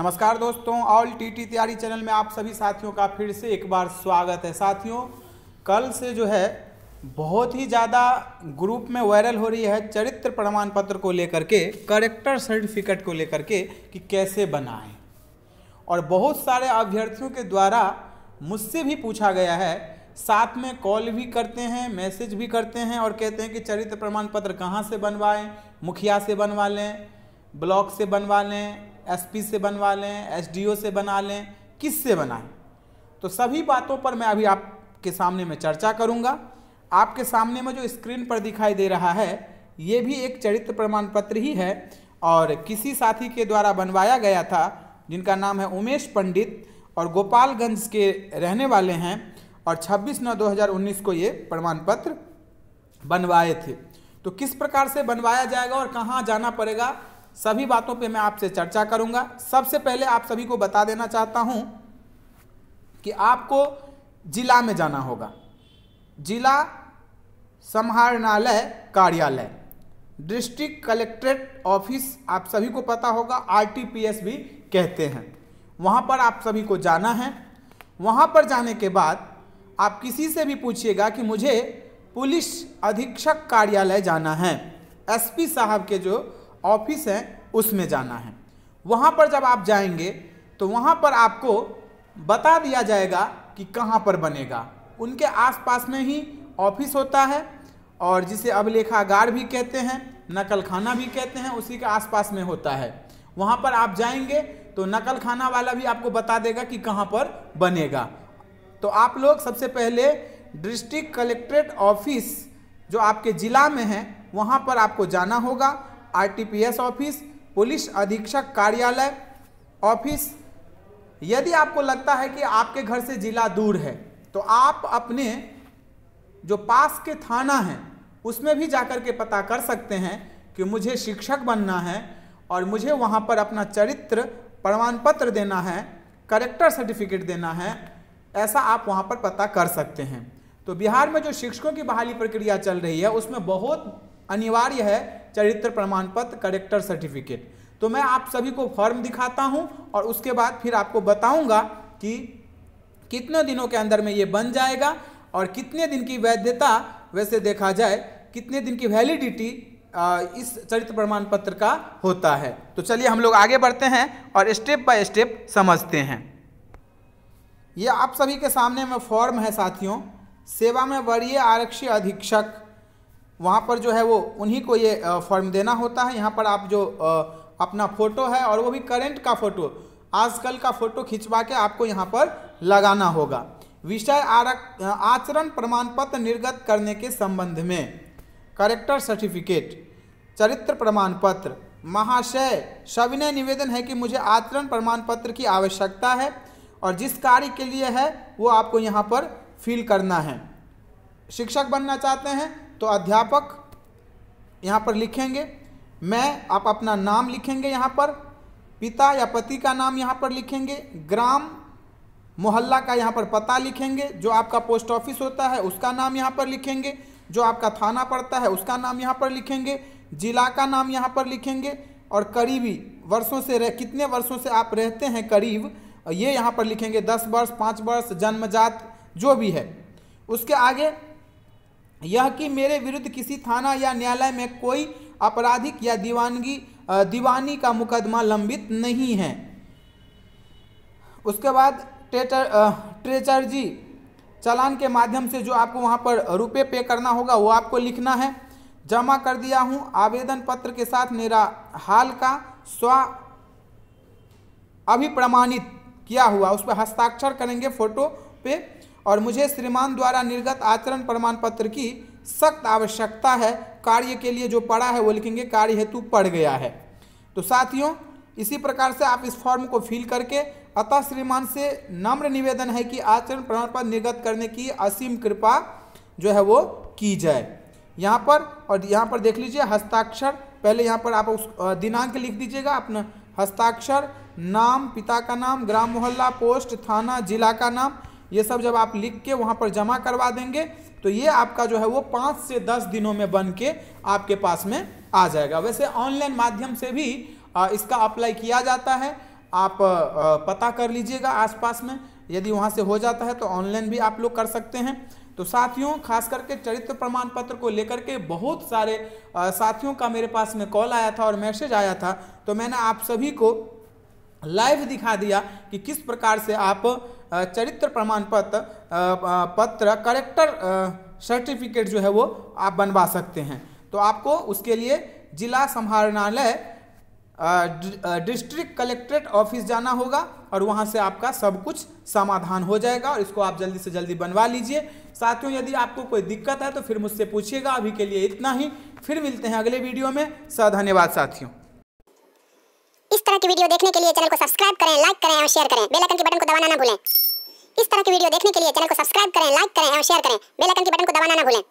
नमस्कार दोस्तों, all TT तैयारी चैनल में आप सभी साथियों का फिर से एक बार स्वागत है। साथियों, कल से जो है, बहुत ही ज़्यादा ग्रुप में वायरल हो रही है चरित्र प्रमाण पत्र को लेकर के करेक्टर सर्टिफिकेट को लेकर के कि कैसे बनाएँ। और बहुत सारे अभ्यर्थियों के द्वारा मुझसे भी पूछा गया है, साथ में कॉल भी करते हैं मैसेज भी करते हैं और कहते हैं कि चरित्र प्रमाण पत्र कहाँ से बनवाएँ, मुखिया से बनवा लें ब्लॉक से बनवा लें एसपी से बनवा लें एसडीओ से बना लें किस से बनाएँ? तो सभी बातों पर मैं अभी आपके सामने में चर्चा करूँगा। आपके सामने में जो स्क्रीन पर दिखाई दे रहा है, ये भी एक चरित्र प्रमाण पत्र ही है और किसी साथी के द्वारा बनवाया गया था, जिनका नाम है उमेश पंडित और गोपालगंज के रहने वाले हैं और 26 नौ 2019 को ये प्रमाण पत्र बनवाए थे। तो किस प्रकार से बनवाया जाएगा और कहाँ जाना पड़ेगा सभी बातों पे मैं आपसे चर्चा करूँगा। सबसे पहले आप सभी को बता देना चाहता हूँ कि आपको जिला में जाना होगा। जिला समाहरणालय कार्यालय। डिस्ट्रिक्ट कलेक्ट्रेट ऑफ़िस आप सभी को पता होगा, आरटीपीएस भी कहते हैं। वहाँ पर आप सभी को जाना है। वहाँ पर जाने के बाद आप किसी से भी पूछिएगा कि मुझे पुलिस अधीक्षक कार्यालय जाना है। एसपी साहब के जो ऑफ़िस है, उसमें जाना है। वहाँ पर जब आप जाएँगे तो वहाँ पर आपको बता दिया जाएगा कि कहाँ पर बनेगा। उनके आसपास में ही ऑफ़िस होता है, और जिसे अभिलेखागार भी कहते हैं नकल खाना भी कहते हैं, उसी के आसपास में होता है। वहाँ पर आप जाएँगे तो नकल खाना वाला भी आपको बता देगा कि कहाँ पर बनेगा। तो आप लोग सबसे पहले डिस्ट्रिक्ट कलेक्ट्रेट ऑफ़िस, जो आपके ज़िला में है, वहाँ पर आपको जाना होगा। आरटीपीएस ऑफ़िस, पुलिस अधीक्षक कार्यालय ऑफ़िस। यदि आपको लगता है कि आपके घर से ज़िला दूर है तो आप अपने जो पास के थाना हैं, उसमें भी जाकर के पता कर सकते हैं कि मुझे शिक्षक बनना है और मुझे वहाँ पर अपना चरित्र प्रमाण पत्र देना है, करेक्टर सर्टिफिकेट देना है, ऐसा आप वहाँ पर पता कर सकते हैं। तो बिहार में जो शिक्षकों की बहाली प्रक्रिया चल रही है, उसमें बहुत अनिवार्य है चरित्र प्रमाण पत्र करेक्टर सर्टिफिकेट। तो मैं आप सभी को फॉर्म दिखाता हूँ और उसके बाद फिर आपको बताऊँगा कि कितने दिनों के अंदर में ये बन जाएगा और कितने दिन की वैधता, वैसे देखा जाए, कितने दिन की वैलिडिटी इस चरित्र प्रमाण पत्र का होता है। तो चलिए हम लोग आगे बढ़ते हैं और स्टेप बाय स्टेप समझते हैं। ये आप सभी के सामने में फॉर्म है साथियों। सेवा में वरीय आरक्षी अधीक्षक। वहाँ पर जो है वो उन्हीं को ये फॉर्म देना होता है। यहाँ पर आप जो अपना फ़ोटो है और वो भी करेंट का फ़ोटो आजकल का फ़ोटो खिंचवा के आपको यहाँ पर लगाना होगा। विषय आरक आचरण प्रमाण पत्र निर्गत करने के संबंध में करेक्टर सर्टिफिकेट चरित्र प्रमाण पत्र महाशय, सविनय निवेदन है कि मुझे आचरण प्रमाण पत्र की आवश्यकता है और जिस कार्य के लिए है, वो आपको यहाँ पर फिल करना है। शिक्षक बनना चाहते हैं तो अध्यापक यहाँ पर लिखेंगे, मैं, आप अपना नाम लिखेंगे यहाँ पर, पिता या पति का नाम यहाँ पर लिखेंगे, ग्राम, मोहल्ला का यहाँ पर पता लिखेंगे, जो आपका पोस्ट ऑफ़िस होता है उसका नाम यहाँ पर लिखेंगे, जो आपका थाना पड़ता है उसका नाम यहाँ पर लिखेंगे, जिला का नाम यहाँ पर लिखेंगे, और करीबी वर्षों से रह, कितने वर्षों से आप रहते हैं करीब, ये यहाँ पर लिखेंगे, दस वर्ष, पाँच वर्ष, जन्मजात, जो भी है। उसके आगे यह कि मेरे विरुद्ध किसी थाना या न्यायालय में कोई आपराधिक या दीवानगी दीवानी का मुकदमा लंबित नहीं है। उसके बाद ट्रेचर ट्रेचर जी चलान के माध्यम से जो आपको वहाँ पर रुपए पे करना होगा, वो आपको लिखना है। जमा कर दिया हूँ, आवेदन पत्र के साथ मेरा हाल का स्व अभिप्रमाणित किया हुआ, उस पर हस्ताक्षर करेंगे, फ़ोटो पे और मुझे श्रीमान द्वारा निर्गत आचरण प्रमाण पत्र की सख्त आवश्यकता है, कार्य के लिए जो पढ़ा है वो लिखेंगे, कार्य हेतु पढ़ गया है। तो साथियों, इसी प्रकार से आप इस फॉर्म को फिल करके, अतः श्रीमान से नम्र निवेदन है कि आचरण प्रमाण पत्र निर्गत करने की असीम कृपा जो है वो की जाए। यहाँ पर, और यहाँ पर देख लीजिए, हस्ताक्षर, पहले यहाँ पर आप उस दिनांक लिख दीजिएगा अपना। हस्ताक्षर, नाम, पिता का नाम, ग्राम मोहल्ला, पोस्ट, थाना, जिला का नाम ये सब जब आप लिख के वहाँ पर जमा करवा देंगे तो ये आपका जो है वो पाँच से दस दिनों में बन के आपके पास में आ जाएगा। वैसे ऑनलाइन माध्यम से भी इसका अप्लाई किया जाता है। आप पता कर लीजिएगा आसपास में। यदि वहाँ से हो जाता है तो ऑनलाइन भी आप लोग कर सकते हैं। तो साथियों, खास करके चरित्र प्रमाण पत्र को लेकर के बहुत सारे साथियों का मेरे पास में कॉल आया था और मैसेज आया था। तो मैंने आप सभी को लाइव दिखा दिया कि किस प्रकार से आप चरित्र प्रमाण पत्र पत्र करेक्टर सर्टिफिकेट जो है वो आप बनवा सकते हैं। तो आपको उसके लिए जिला समाहरणालय डिस्ट्रिक्ट कलेक्ट्रेट ऑफ़िस जाना होगा और वहाँ से आपका सब कुछ समाधान हो जाएगा और इसको आप जल्दी से जल्दी बनवा लीजिए। साथियों, यदि आपको कोई दिक्कत है तो फिर मुझसे पूछिएगा। अभी के लिए इतना ही। फिर मिलते हैं अगले वीडियो में। स धन्यवाद साथियों। इस तरह की वीडियो देखने के लिए चैनल को सब्सक्राइब करें, लाइक करें और शेयर करें। बेल आइकन के बटन को दबाना ना भूलें। इस तरह की वीडियो देखने के लिए चैनल को सब्सक्राइब करें लाइक करें और शेयर करें। बेल आइकन के बटन को दबाना ना भूलें।